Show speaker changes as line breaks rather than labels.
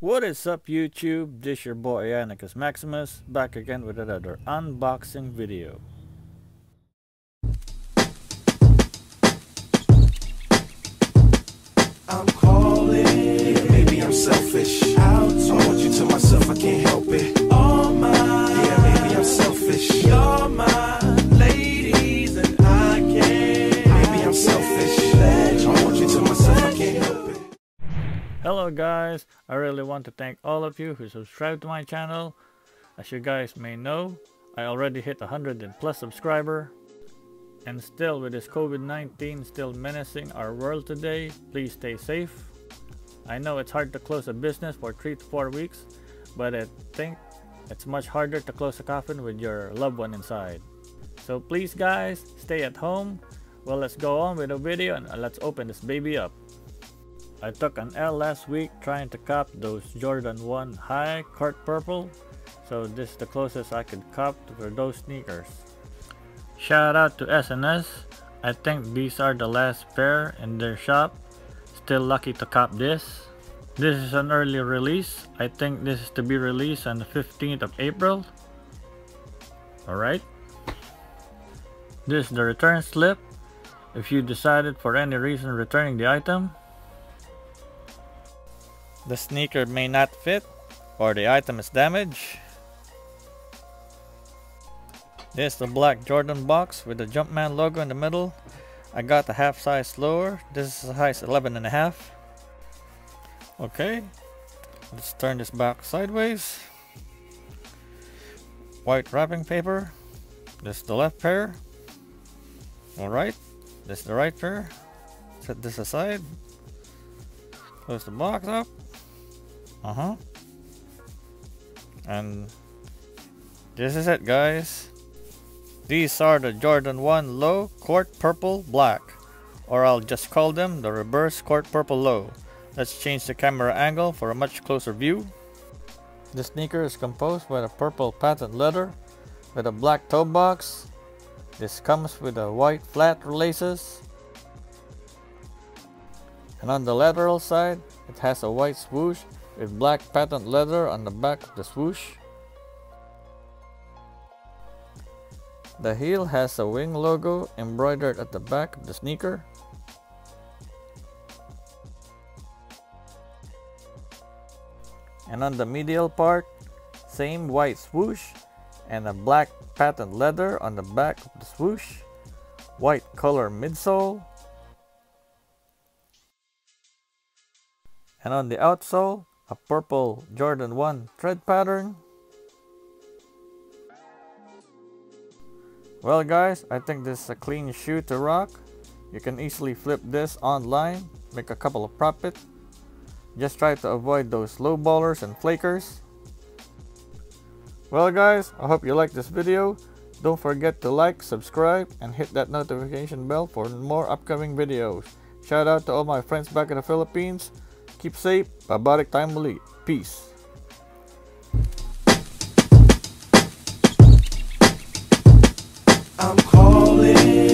What is up YouTube? This your boy Ianicus Maximus back again with another unboxing video.
I'm calling.
Hello guys, I really want to thank all of you who subscribe to my channel. As you guys may know, I already hit 100 and plus subscriber. And still with this COVID-19 still menacing our world today, please stay safe. I know it's hard to close a business for 3 to 4 weeks, but I think it's much harder to close a coffin with your loved one inside. So please guys, stay at home. Well, let's go on with the video and let's open this baby up. I took an L last week trying to cop those Jordan 1 High Court Purple, so this is the closest I could cop for those sneakers. Shout out to SNS, I think these are the last pair in their shop, still lucky to cop this. This is an early release, I think this is to be released on the 15th of April. Alright. This is the return slip, if you decided for any reason returning the item, the sneaker may not fit or the item is damaged. This is the black Jordan box with the Jumpman logo in the middle. I got the half size lower. This is size 11 and a half. Okay, let's turn this back sideways. White wrapping paper. This is the left pair. Alright, this is the right pair. Set this aside. Close the box up. Uh-huh. And this is it guys. These are the Jordan 1 Low Court Purple Black. Or I'll just call them the Reverse Court Purple Low. Let's change the camera angle for a much closer view. The sneaker is composed by the purple patent leather with a black toe box. This comes with a white flat laces. And on the lateral side, it has a white swoosh with black patent leather on the back of the swoosh. The heel has a wing logo embroidered at the back of the sneaker. And on the medial part, same white swoosh and a black patent leather on the back of the swoosh, white color midsole, and on the outsole, a purple Jordan 1 thread pattern. Well guys, I think this is a clean shoe to rock. You can easily flip this online, make a couple of profit. Just try to avoid those low ballers and flakers. Well guys, I hope you liked this video. Don't forget to like, subscribe, and hit that notification bell for more upcoming videos. Shout out to all my friends back in the Philippines. Keep safe. Babarik time muli. Peace.
I'm calling.